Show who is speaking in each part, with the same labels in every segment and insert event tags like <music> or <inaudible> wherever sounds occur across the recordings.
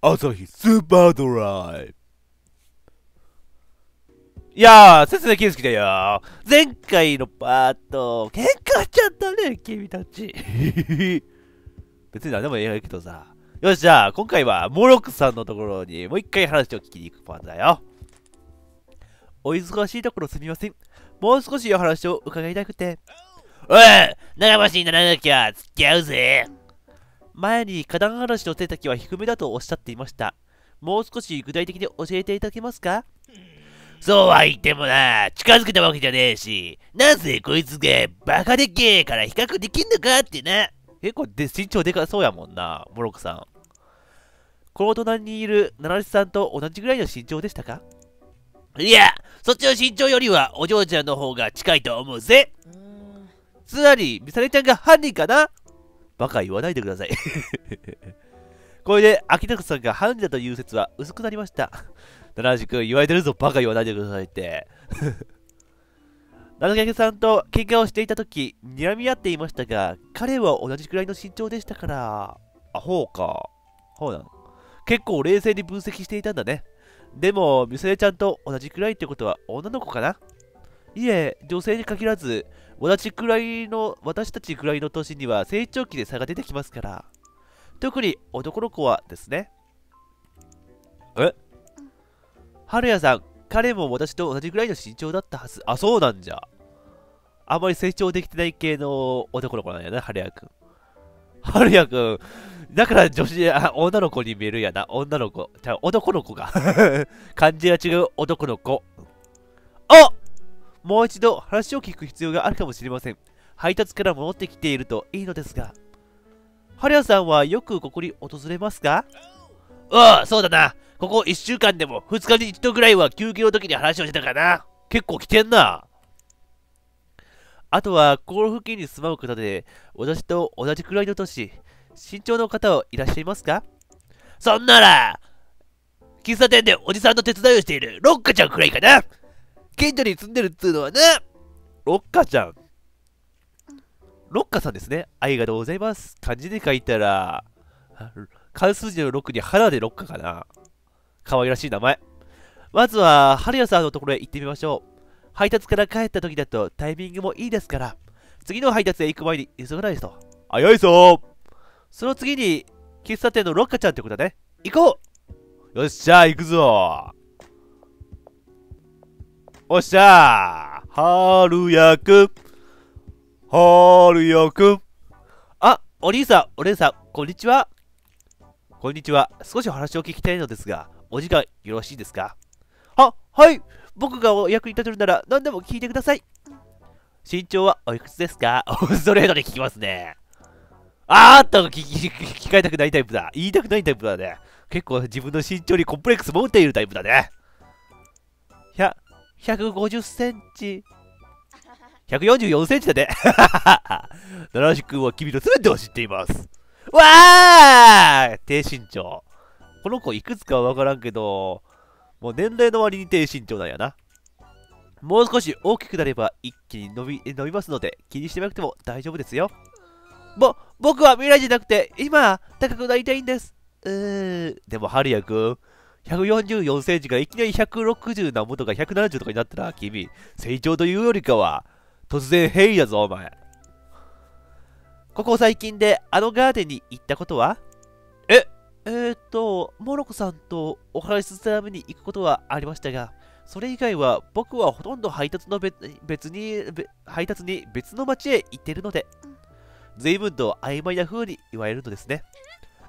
Speaker 1: 朝日スーパードライいやー、説明圭介だよ。前回のパート、喧嘩しちゃったね、君たち。<laughs> 別に何でもええけどさ。よし、じゃあ、今回は、モロクさんのところにもう一回話を聞きに行くパートだよ。お忙しいところすみません。もう少しお話を伺いたくて。
Speaker 2: おい長橋にならなきゃ付き合うぜ
Speaker 1: 前に花壇嵐の手先は低めだとおっしゃっていました。もう少し具体的に教えていただけますか？
Speaker 2: そうは言ってもな、近づけたわけじゃねえし、なぜこいつがバカでっけえから比較できんのかってな。
Speaker 1: 結構で身長でかそうやもんな、モロクさん。この隣にいる七瀬さんと同じぐらいの身長でしたか？
Speaker 2: いや、そっちの身長よりはお嬢ちゃんの方が近いと思うぜ。
Speaker 1: つまり、ミサレちゃんが犯人かな？バカ言わないでください <laughs> これで、秋田さんが犯人だという説は薄くなりました。七橋君、言われてるぞ、バカ言わないでくださいって。<laughs> 七影さんと喧嘩をしていたとき、睨み合っていましたが、彼は同じくらいの身長でしたから、あ、ほうか。ほうなの。結構冷静に分析していたんだね。でも、ミサレちゃんと同じくらいってことは女の子かな？いえ、女性に限らず、私くらいの、私たちくらいの年には成長期で差が出てきますから。特に男の子はですね。え？春谷さん、彼も私と同じぐらいの身長だったはず。あ、そうなんじゃ。あまり成長できてない系の男の子なんやな、春谷くん。春谷くん。だから女子、あ、女の子に見えるやな。女の子。じゃ、男の子が。<laughs> 漢字が違う男の子。あもう一度話を聞く必要があるかもしれません。配達から戻ってきているといいのですが。春谷さんはよくここに訪れますか？
Speaker 2: ああ、そうだな。ここ1週間でも2日に1度ぐらいは休憩の時に話をしてたかな。
Speaker 1: 結構来てんな。あとは、この付近に住まう方で、私と同じくらいの年、身長の方はいらっしゃいますか？
Speaker 2: そんなら、喫茶店でおじさんの手伝いをしているロッカちゃんくらいかな。近所に住んでるっつうのはな。
Speaker 1: ロッカちゃん。ロッカさんですね。ありがとうございます。漢字で書いたら、関数字の6に花でロッカかな。可愛らしい名前。まずは、春谷さんのところへ行ってみましょう。配達から帰った時だとタイミングもいいですから、次の配達へ行く前に急がないと。早いぞその次に、喫茶店のロッカちゃんってことだね。行こうよっしゃ行くぞおっしゃー春谷くん春谷くあ、お兄さん、お姉さん、こんにちは。こんにちは。少しお話を聞きたいのですが、お時間よろしいですか？は、はい。僕がお役に立てるなら何でも聞いてください。身長はおいくつですか？ストレートで聞きますね。あーっと聞き聞かれたくないタイプだ。言いたくないタイプだね。結構自分の身長にコンプレックス持っているタイプだね。150センチ。144センチだね。<laughs> 七橋君は君の全てを知っています。わー低身長。この子いくつかわからんけど、もう年齢の割に低身長なんやな。もう少し大きくなれば一気に伸び伸びますので気にしてなくても大丈夫ですよ。ぼ、僕は未来じゃなくて今高くなりたいんです。うーでも、ハリア君、144センチがいきなり160なもとが170とかになったら、君、成長というよりかは、突然変異だぞ、お前。ここ最近であのガーデンに行ったことは？え、えー、っと、モロコさんとお話しするために行くことはありましたが、それ以外は僕はほとんど配達の別別に配達に別の町へ行ってるので、随分と曖昧な風に言われるのですね。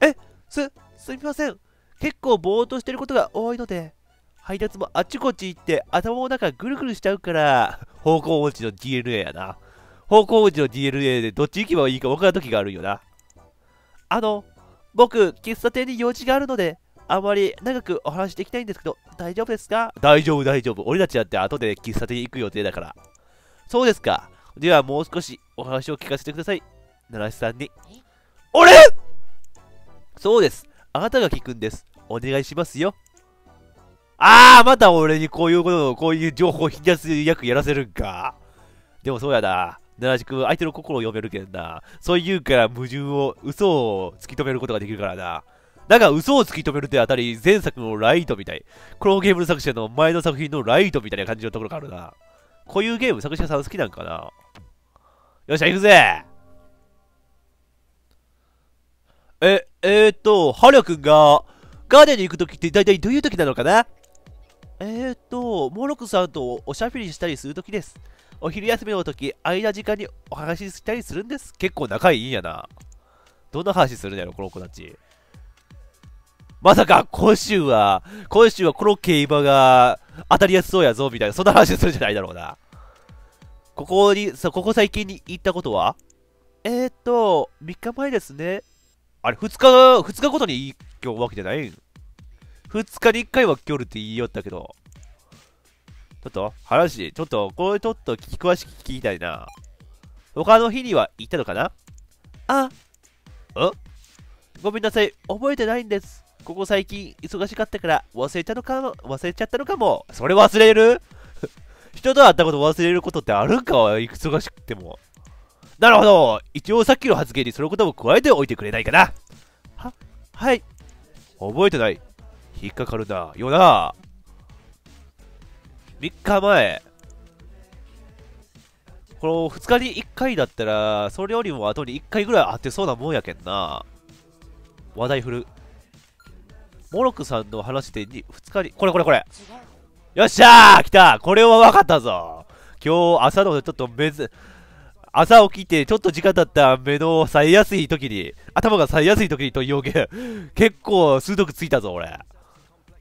Speaker 1: え、す、すみません。結構ぼーっとしてることが多いので、配達もあっちこっち行って頭の中ぐるぐるしちゃうから、<laughs> 方向音痴の DNA やな。方向音痴の DNA でどっち行けばいいか分からん時があるよな。あの、僕、喫茶店に用事があるので、あまり長くお話できないんですけど、大丈夫ですか？大丈夫、大丈夫。俺たちだって後で喫茶店に行く予定だから。そうですか。ではもう少しお話を聞かせてください。奈良さんに。俺？そうです。あなたが聞くんです。お願いしますよ。あーまた俺にこういうことを、こういう情報を引き出す役やらせるんか。でもそうやな。奈良く相手の心を読めるけんな。そういうから矛盾を、嘘を突き止めることができるからな。だが嘘を突き止めるってあたり、前作のライトみたい。クローゲームの作者の前の作品のライトみたいな感じのところがあるな。こういうゲーム作者さん好きなんかなよっしゃ、行くぜえ、えー、っと、ハリャ君が、ガーデンに行くときって大体どういうときなのかな？えー、っと、モロクさんとおしゃべりしたりするときです。お昼休みのとき、間時間にお話ししたりするんです。結構仲いいんやな。どんな話するんやろ、この子たち。まさか、今週は、今週はこの競馬が当たりやすそうやぞ、みたいな、そんな話するんじゃないだろうな。ここに、さ、ここ最近に行ったことは？えー、っと、3日前ですね。あれ、2日、2日ごとに今日わけじゃない？ん ?2 日に1回は今日って言いよったけど。ちょっと、話、ちょっと、これちょっと詳しく聞きたいな。他の日には行ったのかな？あ、ん？ごめんなさい、覚えてないんです。ここ最近忙しかったから忘れたのかも、忘れちゃったのかも。それ忘れる？<laughs> 人と会ったこと忘れることってあるんか？忙しくても。なるほど。一応さっきの発言にそのことも加えておいてくれないかな。は、はい。覚えてない。引っかかるな。よな。3日前。この2日に1回だったら、それよりも後に1回ぐらい会ってそうなもんやけんな。話題振る。モロクさんの話で2日に、これこれこれ。よっしゃー来たこれは分かったぞ今日朝のちょっとめず、朝起きてちょっと時間経った目の冴えやすい時に、頭が冴えやすい時にと表現、結構数読ついたぞ俺。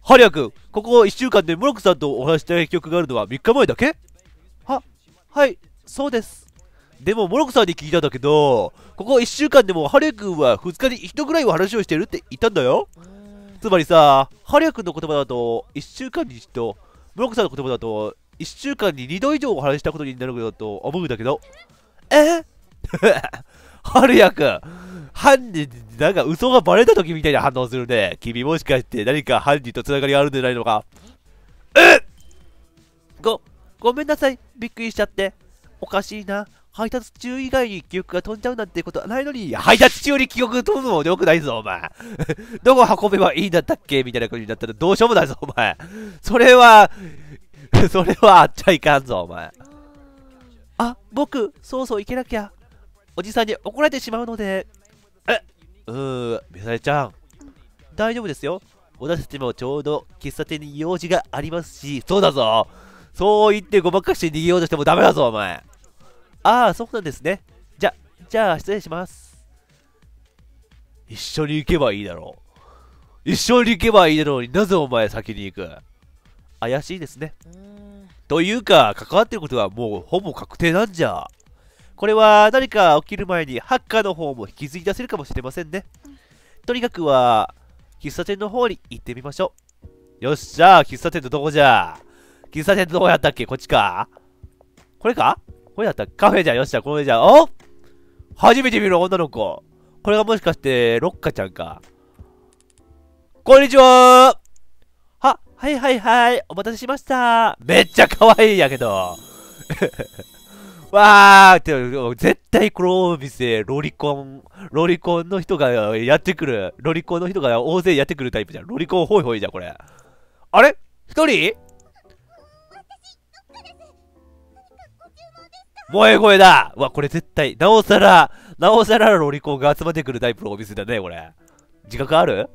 Speaker 1: ハリア君、ここ1週間でモロクさんとお話したい曲があるのは3日前だけ？は、はい、そうです。でも、モロクさんに聞いたんだけど、ここ1週間でもハリア君は2日に1度ぐらいは話をしてるって言ったんだよ。つまりさ、ハリア君の言葉だと、1週間に1度、ブロックさんの言葉だと、1週間に2度以上お話したことになるだと思うんだけど、え？ハルヤ君、犯人、なんか嘘がバレた時みたいな反応するね。君もしかして何か犯人と繋がりがあるんじゃないのか？え？ご、ごめんなさい。びっくりしちゃって。おかしいな。配達中以外に記憶が飛んじゃうなんてことはないのに、配達中に記憶が飛ぶのもよくないぞ、お前。<laughs> どこ運べばいいんだったっけ？みたいな感じになったらどうしようもないぞ、お前。それは、<laughs> それはあっちゃいかんぞ、お前。あ、僕、そうそう行けなきゃ。おじさんに怒られてしまうので。え、うー、みさえちゃん。大丈夫ですよ。私たちもちょうど喫茶店に用事がありますし、そうだぞ。そう言ってごまかして逃げようとしてもダメだぞ、お前。ああ、そうなんですね。じゃ、じゃあ、失礼します。一緒に行けばいいだろう。一緒に行けばいいだろうになぜお前先に行く？怪しいですね。というか、関わってることはもうほぼ確定なんじゃ。これは何か起きる前にハッカーの方も引き継ぎ出せるかもしれませんね。とにかくは、喫茶店の方に行ってみましょう。よっしゃ、喫茶店のどこじゃ喫茶店どこやったっけこっちかこれか？これだったカフェじゃん。よっしゃ、これじゃん。お初めて見る女の子。これがもしかして、ロッカちゃんか。こんにちはは、いはいはい。お待たせしました。めっちゃ可愛いやけど。<laughs> わーって、絶対このお店、ロリコン、ロリコンの人がやってくる。ロリコンの人が大勢やってくるタイプじゃん。ロリコンホイホイじゃん、これ。あれ？一人？萌え声だわ、これ絶対、なおさら、なおさらロリコンが集まってくるタイプのお店だね、これ。自覚ある？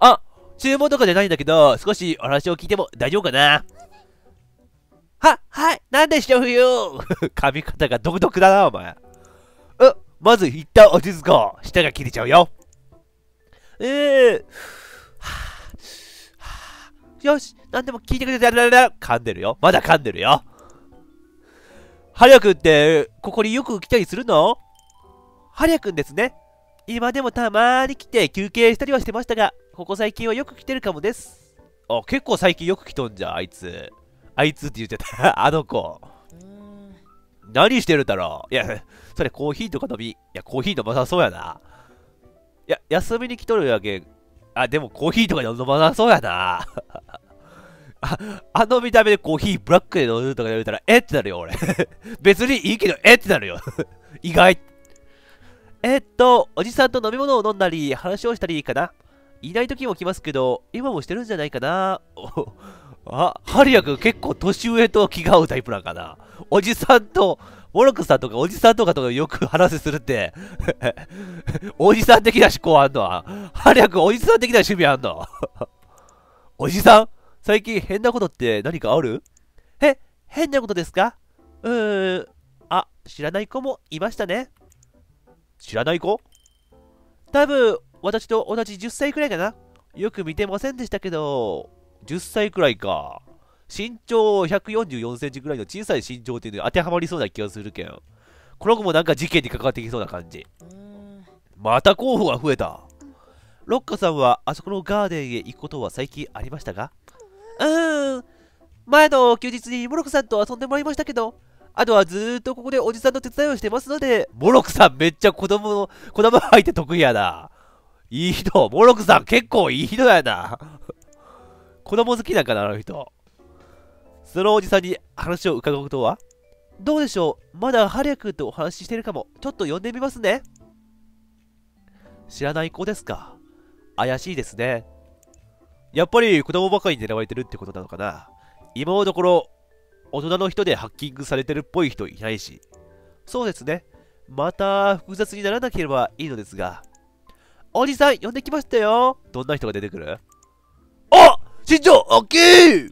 Speaker 1: あ、注文とかじゃないんだけど、少しお話を聞いても大丈夫かな？は、はい、なんでしょうよ？<laughs> 髪型が独特だな、お前。う、まず一旦落ち着こう。舌が切れちゃうよ。えー、はあ、はあ、よし、なんでも聞いてくれて、噛んでるよ。まだ噛んでるよ。ハリア君って、ここによく来たりするの？ハリア君ですね。今でもたまーに来て休憩したりはしてましたが、ここ最近はよく来てるかもです。あ、結構最近よく来とんじゃん、あいつ。あいつって言っちゃった。<laughs> あの子。何してるだろういや、それコーヒーとか飲み。いや、コーヒー飲まなそうやな。いや、休みに来とるやけん。あ、でもコーヒーとか飲まなそうやな。あ、<laughs> あの見た目でコーヒーブラックで飲むとか言われたら、えってなるよ、俺。<laughs> 別にいいけど、えってなるよ。意外。えー、っと、おじさんと飲み物を飲んだり、話をしたりかな。いない時も来ますけど、今もしてるんじゃないかな。<laughs> あ、ハリア君結構年上と気が合うタイプなんかな。おじさんと、モロクさんとかおじさんとかとよく話するって <laughs> おじさん的な思考あんの？はハリア君おじさん的な趣味あんの？<laughs> おじさん？最近変なことって何かある？え、変なことですか？うーん。あ、知らない子もいましたね。知らない子？多分、私と同じ10歳くらいかな？よく見てませんでしたけど、10歳くらいか。身長144センチぐらいの小さい身長っていうのが当てはまりそうな気がするけん。この子もなんか事件に関わってきそうな感じ。また候補が増えた。ロッカさんはあそこのガーデンへ行くことは最近ありましたか？うーん。前の休日にモロクさんと遊んでもらいましたけど、あとはずーっとここでおじさんの手伝いをしてますので、モロクさんめっちゃ子供の、子供相手得意やな。いい人。モロクさん結構いい人やな。<laughs> 子供好きなんかな、あの人。そのおじさんに話を伺うことは？どうでしょう？まだハリア君とお話ししてるかも。ちょっと呼んでみますね。知らない子ですか？怪しいですね。やっぱり子供ばかりに狙われてるってことなのかな？今のところ、大人の人でハッキングされてるっぽい人いないし。そうですね。また複雑にならなければいいのですが。おじさん、呼んできましたよ。どんな人が出てくる？あ身長大きい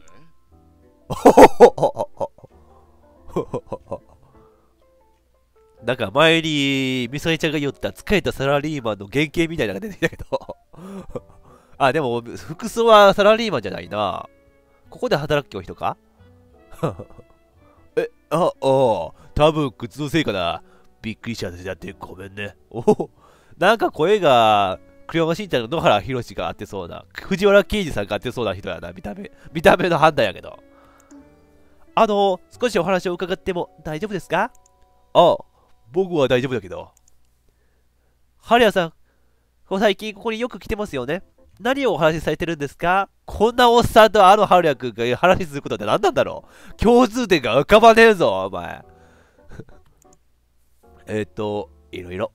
Speaker 1: なんか前にみさえちゃんが言った疲れたサラリーマンの原型みたいなのが出てきたけどあ、でも服装はサラリーマンじゃないな。ここで働く人か？<laughs> え、あ、ああ、多分靴のせいかな。びっくりしちゃってごめんね。おなんか声が、クレヨンしんちゃんの野原宏があってそうな、藤原刑事さんがあってそうな人やな、見た目。見た目の判断やけど。あの、少しお話を伺っても大丈夫ですか？ああ、僕は大丈夫だけど。ハリアさん、最近ここによく来てますよね。何をお話しされてるんですか？こんなおっさんとあのハリア君が話することって何なんだろう？共通点が浮かばねえぞ、お前。<laughs> えっと、いろいろ。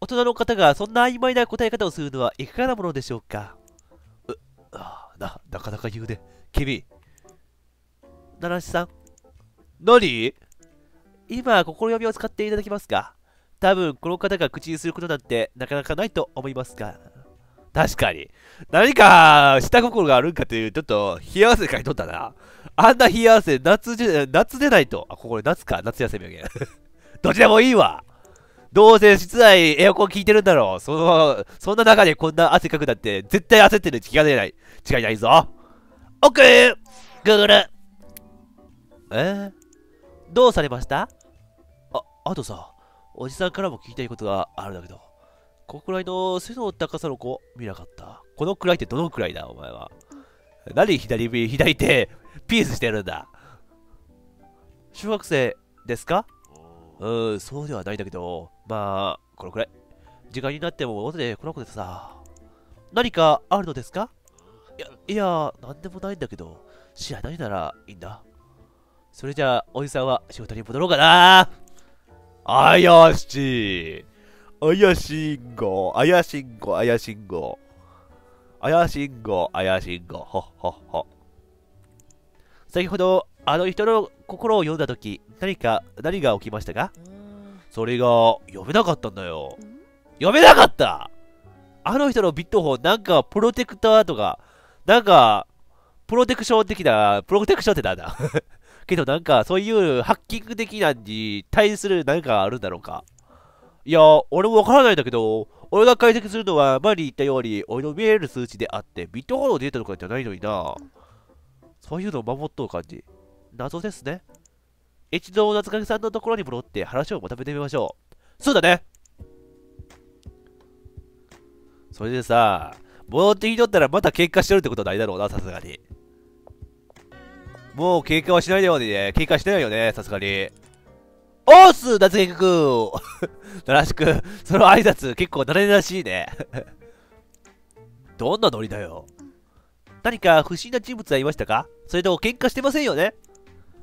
Speaker 1: 大人の方がそんな曖昧な答え方をするのはいかがなものでしょうか？う、あな、なかなか言うね。君。奈良さん。何？今、心読みを使っていただけますか？多分、この方が口にすることなんてなかなかないと思いますが。確かに。何か、下心があるんかという、ちょっと、冷や汗かいとったな。あんな冷や汗、夏じ夏でないと。あ、ここで夏か、夏休みやけん。<laughs> どちでもいいわ。どうせ室内エアコン効いてるんだろう。その、そんな中でこんな汗かくなんて、絶対焦ってるに違いない。違いないぞ。オッケーグーグルえ？ー、どうされました？あ、あとさ、おじさんからも聞きたいことがあるんだけど、ここくらいの背の高さの子見なかった？このくらいってどのくらいだ、お前は。何左指、左手、ピースしてるんだ？小学生ですか？うん、そうではないんだけど、まあ、このくらい。時間になっても元で来なくてさ。何かあるのですか？いや、いや、なんでもないんだけど、知らないならいいんだ。それじゃあ、おじさんは仕事に戻ろうかな。怪しい。怪しいんご、怪しんご、怪しんご。怪しんご、怪しんご、ほっほっほ。先ほど、あの人の心を読んだとき、何か、何が起きましたか？それが、読めなかったんだよ。読めなかったあの人のビットフォン、なんか、プロテクターとか、なんか、プロテクション的な、プロテクションってなんだ？<laughs> けどなんか、そういうハッキング的なに対する何かあるんだろうか？いや、俺もわからないんだけど、俺が解析するのは前に言ったように、俺の見える数値であって、ビットフォンのデータとかじゃないのにな。そういうのを守っとう感じ。謎ですね。一度、夏影さんのところに戻って話をまとめてみましょう。そうだねそれでさ、戻ってきとったらまた喧嘩してるってことないだろうな、さすがに。もう喧嘩はしないようにね。喧嘩してないよね、さすがに。おーす夏影くん <laughs> よろしく、その挨拶結構慣れらしいね。<laughs> どんなノリだよ。何か不審な人物はいましたか？それとも喧嘩してませんよね？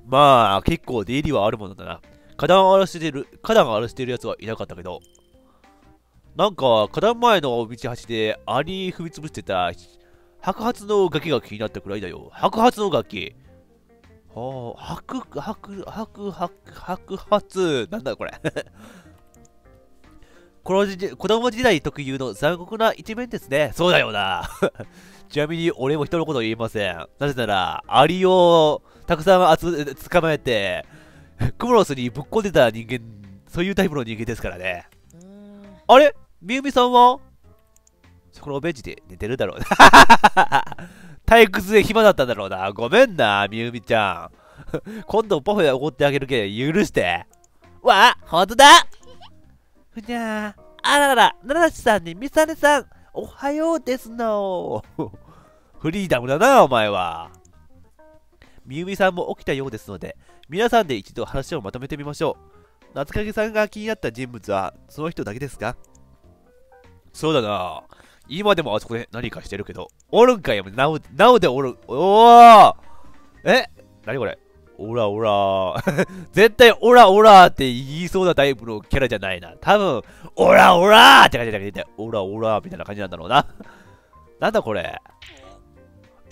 Speaker 1: まあ、結構出入りはあるものだな。花壇荒らしてる、花壇荒らしてる奴はいなかったけど。なんか、花壇前の道端でアリ踏み潰してた白髪のガキが気になったくらいだよ。白髪のガキ。はあ、白、白、白、白、白髪。なんだこれ。<laughs> この時子供時代特有の残酷な一面ですね。そうだよな。<laughs> ちなみに俺も人のこと言えません。なぜなら、アリをたくさん集捕まえて、クモロスにぶっこんでた人間、そういうタイプの人間ですからね。あれ？みゆみさんは？そこのベンチで寝てるだろうな。<laughs> 退屈で暇だったんだろうな。ごめんな、みゆみちゃん。今度パフェおごってあげるけ許して。
Speaker 2: わあ、ほんとだ
Speaker 1: ふにゃー。あららら、奈良さんにみさねさん、おはようですの。<laughs> フリーダムだな、お前は。みゆみさんも起きたようですので、皆さんで一度話をまとめてみましょう。夏影さんが気になった人物は、その人だけですか？そうだな。今でもあそこで何かしてるけど、おるんかいなお、なおでおる。おーえ？何これ？オラオラ <laughs> 絶対オラオラって言いそうなタイプのキャラじゃないな。多分、オラオラって感じだけど、オラオラみたいな感じなんだろうな。なんだこれ？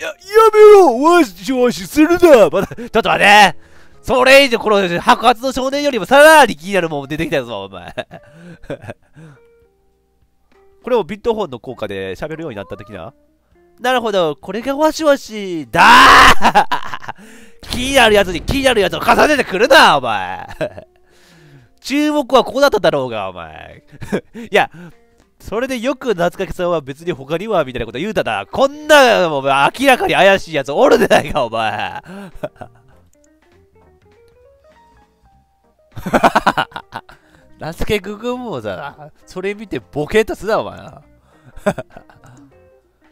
Speaker 1: や、やめろ。わしわしするな。まだ、ちょっと待って。それ以上この白髪の少年よりもさらに気になるもん出てきたぞ、お前。<laughs> これをビットホンの効果で喋るようになった時な？なるほど、これがわしわしだ。ー <laughs> 気になるやつに気になるやつを重ねてくるな、お前。<laughs> 注目はここだっただろうが、お前。いや、それでよく夏かけさんは別に他にはみたいなこと言うたな。こんな、お前、明らかに怪しいやつおるでないか、お前。夏けくくんもさ、それ見てボケーとすな、お前。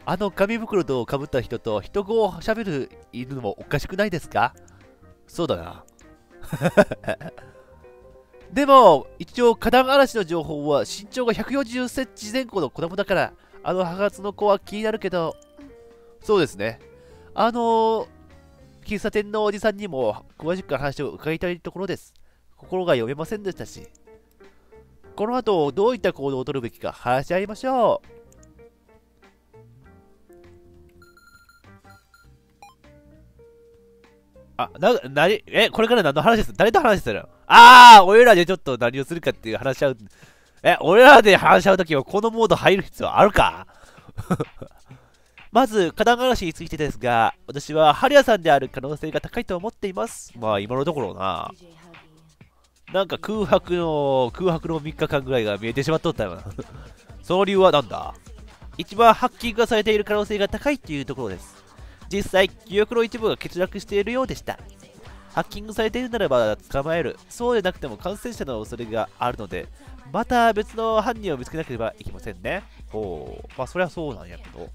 Speaker 1: あの紙袋とかぶった人と人語を喋るいるのもおかしくないですか？そうだな。でも、一応、花壇嵐の情報は身長が140センチ前後の子供だから、あの母髪の子は気になるけど、そうですね。あのー、喫茶店のおじさんにも詳しく話を伺いたいところです。心が読めませんでしたし。この後、どういった行動をとるべきか話し合いましょう。あ、な、なに、え、これから何の話です？誰と話してるあー、俺らでちょっと何をするかっていう話し合う。え、俺らで話し合うときはこのモード入る必要あるか？<laughs> まず、花壇嵐についてですが、私はハリアさんである可能性が高いと思っています。まあ、今のところな。なんか空白の、空白の3日間ぐらいが見えてしまっとったよな。<laughs> その理由は何だ？一番ハッキングがされている可能性が高いっていうところです。実際、記憶の一部が欠落しているようでした。ハッキングされているならば捕まえる。そうでなくても感染者の恐れがあるので、また別の犯人を見つけなければいけませんね。ほう。まあ、そりゃそうなんやけど。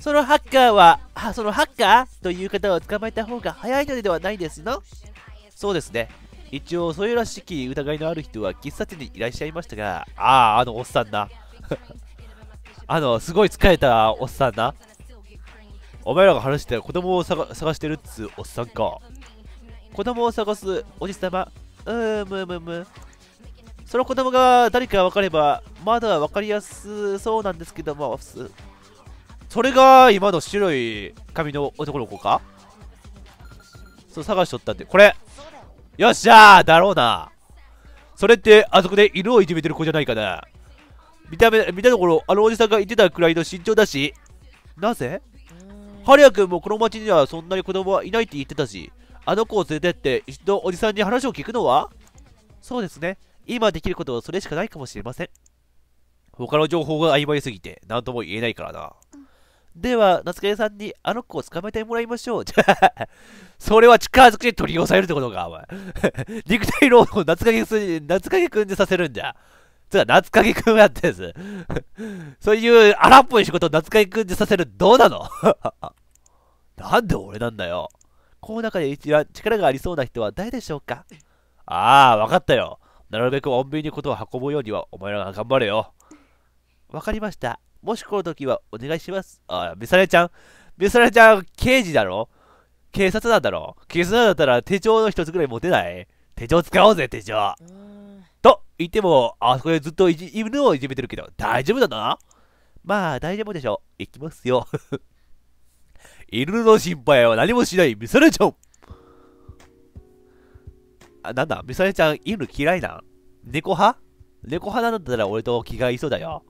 Speaker 1: そのハッカーは、はそのハッカーという方を捕まえた方が早いのではないですの？そうですね。一応、それらしき疑いのある人は喫茶店にいらっしゃいましたが、ああ、あのおっさんな。<laughs> あの、すごい疲れたおっさんな。お前らが話してた子供を探してるっつおっさんか。子供を探すおじさま。うーむむむ。その子供が誰か分かれば、まだ分かりやすそうなんですけども、それが今の白い髪の男の子か？そう探しとったって。これよっしゃーだろうな。それって、あそこで犬をいじめてる子じゃないかな。見た目、見たところ、あのおじさんが言ってたくらいの身長だし。なぜ？ハリア君もこの町にはそんなに子供はいないって言ってたし、あの子を連れてって一度おじさんに話を聞くのはそうですね。今できることはそれしかないかもしれません。他の情報が曖昧すぎて何とも言えないからな。では、夏影さんにあの子を捕まえてもらいましょう。それは力ずくで取り押さえるってことか、お前。肉体労働を夏影くん夏影くんでさせるんじゃ。つか、夏影くんやってんす。<laughs> そういう荒っぽい仕事を夏影くんでさせる、どうなの？<laughs> なんで俺なんだよ。この中で一番力がありそうな人は誰でしょうか？ああ、わかったよ。なるべく穏便にことを運ぶようにはお前らが頑張れよ。わかりました。もしこの時はお願いします。ああ、ミサレちゃん。ミサレちゃん、刑事だろ？警察なんだろ？警察なんだったら手帳の一つぐらい持てない？手帳使おうぜ、手帳。と言っても、あそこでずっといじ犬をいじめてるけど、大丈夫だなまあ、大丈夫でしょう。行きますよ。<laughs> 犬の心配は何もしない、ミサレちゃん。あ、なんだ、ミサレちゃん、犬嫌いな猫派？猫派なんだったら俺と気が合いそうだよ。